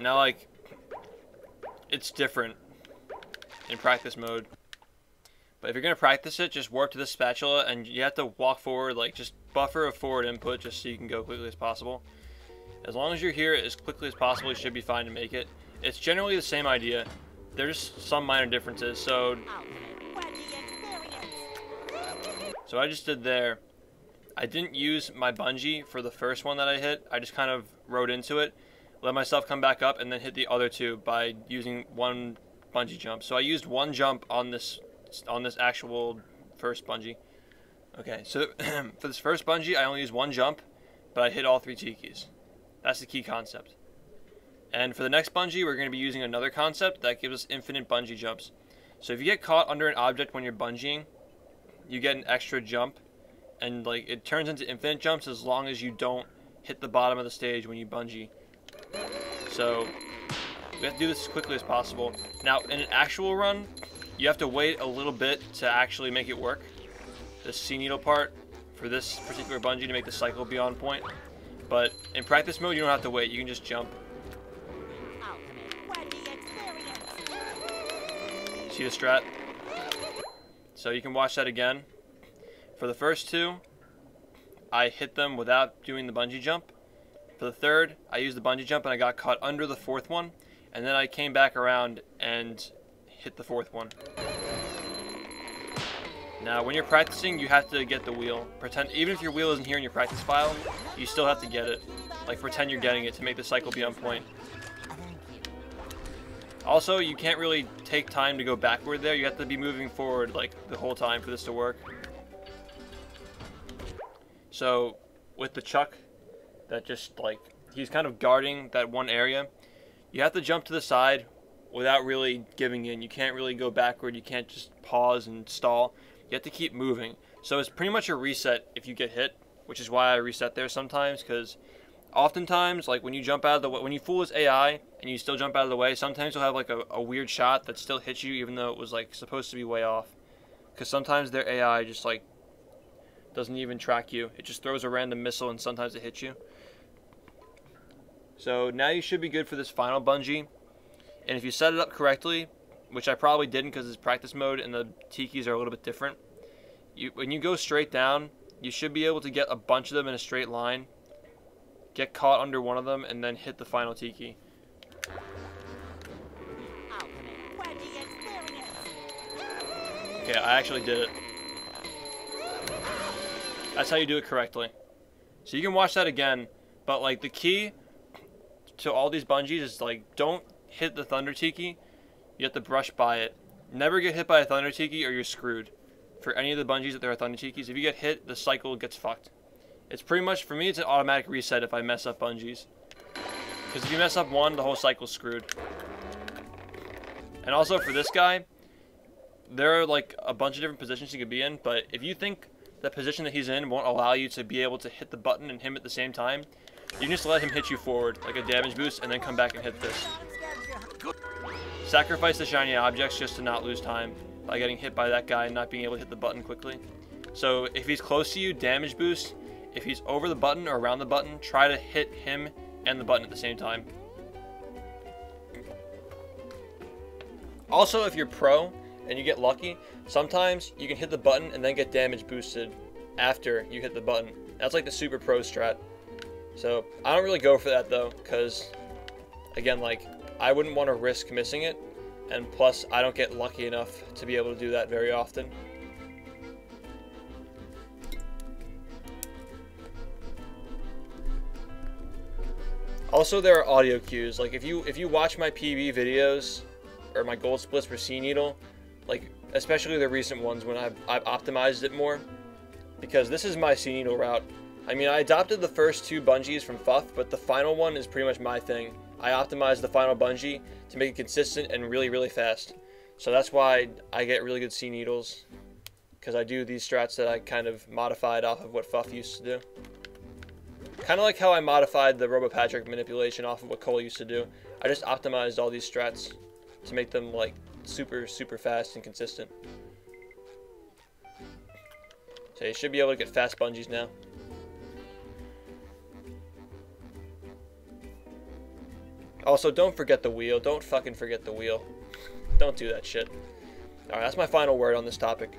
Now, like, it's different in practice mode. But if you're going to practice it, just warp to the spatula and you have to walk forward, like, just buffer a forward input just so you can go quickly as possible. As long as you're here as quickly as possible, you should be fine to make it. It's generally the same idea. There's some minor differences. So, so I just did there. I didn't use my bungee for the first one that I hit. I just kind of rode into it, let myself come back up, and then hit the other two by using one bungee jump. So I used one jump on this on this actual first bungee. Okay, so for this first bungee, I only used one jump, but I hit all three tikis. That's the key concept. And for the next bungee, we're going to be using another concept that gives us infinite bungee jumps. So if you get caught under an object when you're bungeeing, you get an extra jump, and like it turns into infinite jumps as long as you don't hit the bottom of the stage when you bungee. So we have to do this as quickly as possible. Now, in an actual run, you have to wait a little bit to actually make it work. The sea needle part for this particular bungee to make the cycle be on point. But in practice mode, you don't have to wait. You can just jump. See the strat? So you can watch that again. For the first two, I hit them without doing the bungee jump. For the third, I used the bungee jump and I got caught under the fourth one. And then I came back around and hit the fourth one. Now, when you're practicing, you have to get the wheel. Pretend, even if your wheel isn't here in your practice file, you still have to get it. Like, pretend you're getting it to make the cycle be on point. Also, you can't really take time to go backward there. You have to be moving forward, like, the whole time for this to work. So, with the Chuck, that just, like, he's kind of guarding that one area, you have to jump to the side without really giving in. You can't really go backward. You can't just pause and stall. You have to keep moving. So it's pretty much a reset if you get hit, which is why I reset there sometimes because oftentimes like when you jump out of the way, when you fool his AI and you still jump out of the way, sometimes you'll have like a, a weird shot that still hits you even though it was like supposed to be way off. Because sometimes their AI just like doesn't even track you. It just throws a random missile and sometimes it hits you. So now you should be good for this final bungee. And if you set it up correctly, which I probably didn't because it's practice mode and the tikis are a little bit different. You, when you go straight down, you should be able to get a bunch of them in a straight line, get caught under one of them, and then hit the final tiki. Okay, I actually did it. That's how you do it correctly. So you can watch that again, but like the key to all these bungees is like don't hit the thunder tiki you have to brush by it. Never get hit by a Thunder Tiki or you're screwed. For any of the bungees that there are Thunder Tikis, if you get hit, the cycle gets fucked. It's pretty much, for me, it's an automatic reset if I mess up bungees. Because if you mess up one, the whole cycle's screwed. And also for this guy, there are like a bunch of different positions he could be in, but if you think the position that he's in won't allow you to be able to hit the button and him at the same time, you just let him hit you forward, like a damage boost, and then come back and hit this. Sacrifice the shiny objects just to not lose time by getting hit by that guy and not being able to hit the button quickly. So if he's close to you, damage boost. If he's over the button or around the button, try to hit him and the button at the same time. Also, if you're pro and you get lucky, sometimes you can hit the button and then get damage boosted after you hit the button. That's like the super pro strat. So I don't really go for that though, because again, like I wouldn't want to risk missing it, and plus I don't get lucky enough to be able to do that very often. Also, there are audio cues. Like if you if you watch my PB videos or my gold splits for Sea Needle, like especially the recent ones when I've I've optimized it more, because this is my Sea Needle route. I mean, I adopted the first two bungees from Fuff, but the final one is pretty much my thing. I optimized the final bungee to make it consistent and really, really fast. So that's why I get really good sea needles, because I do these strats that I kind of modified off of what Fuff used to do. Kind of like how I modified the RoboPatrick manipulation off of what Cole used to do. I just optimized all these strats to make them like super, super fast and consistent. So you should be able to get fast bungees now. Also, don't forget the wheel. Don't fucking forget the wheel. Don't do that shit. Alright, that's my final word on this topic.